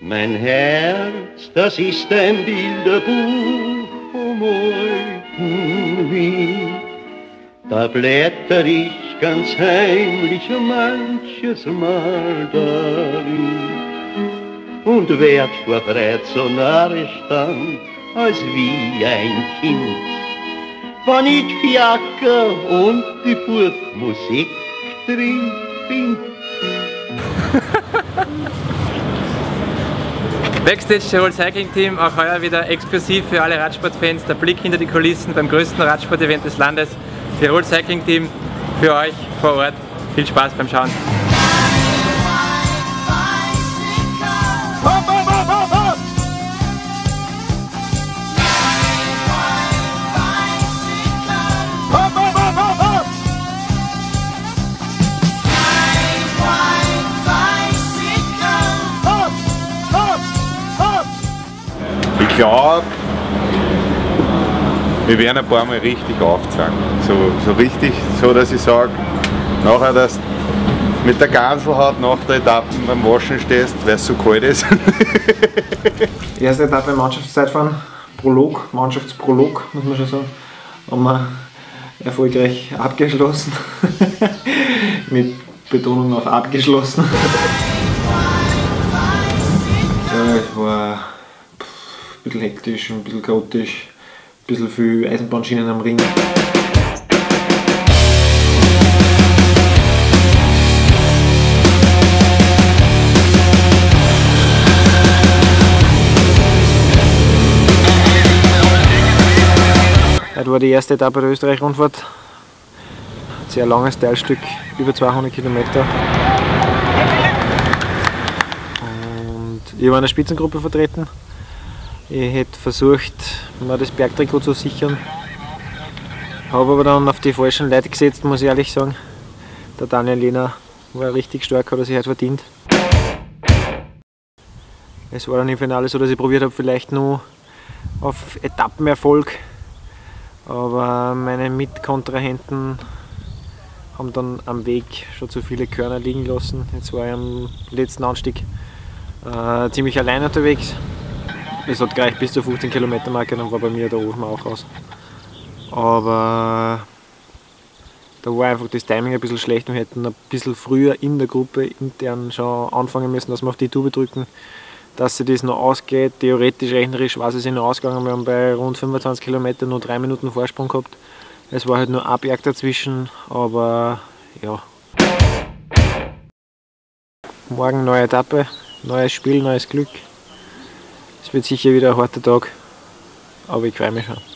Mein Herz, das ist ein Bilderbuch vom alten Wien. Da blätter ich ganz heimlich manches Mal darin und werd vor Freude so narrisch dann, als wie ein Kind. Wann ich Fiaker und die Burgmusik drin bin. Backstage Tirol Cycling Team, auch heuer wieder exklusiv für alle Radsportfans. Der Blick hinter die Kulissen beim größten Radsportevent des Landes. Tirol Cycling Team für euch vor Ort. Viel Spaß beim Schauen. Glaube, wir werden ein paar Mal richtig aufzeigen. So, so richtig, so dass ich sage, nachher, dass du mit der Ganselhaut nach der Etappe beim Waschen stehst, weil es so kalt ist. Erste Etappe Mannschaftszeitfahren, Prolog, Mannschaftsprolog, muss man schon sagen, haben wir erfolgreich abgeschlossen. mit Betonung auf abgeschlossen. ja, es war ein bisschen hektisch, ein bisschen chaotisch, ein bisschen viel Eisenbahnschienen am Ring. Das war die erste Etappe der Österreich-Rundfahrt. Sehr langes Teilstück, über 200 Kilometer. Und ich war in der Spitzengruppe vertreten. Ich hätte versucht, mir das Bergtrikot zu sichern. Habe aber dann auf die falschen Leute gesetzt, muss ich ehrlich sagen. Der Daniel Lehner war richtig stark, hat er sich halt verdient. Es war dann im Finale so, dass ich probiert habe, vielleicht nur auf Etappenerfolg. Aber meine Mitkontrahenten haben dann am Weg schon zu viele Körner liegen lassen. Jetzt war ich am letzten Anstieg äh, ziemlich allein unterwegs. Es hat gleich bis zur 15 Kilometer Marke, dann war bei mir der Ofen auch raus. Aber da war einfach das Timing ein bisschen schlecht. Wir hätten ein bisschen früher in der Gruppe intern schon anfangen müssen, dass wir auf die Tube drücken, dass sich das noch ausgeht. Theoretisch, rechnerisch war es sich ausgegangen. Wir haben bei rund 25 Kilometern nur drei Minuten Vorsprung gehabt. Es war halt nur ein Berg dazwischen, aber ja. Morgen neue Etappe, neues Spiel, neues Glück. Es wird sicher wieder ein harter Tag, aber ich freue mich schon.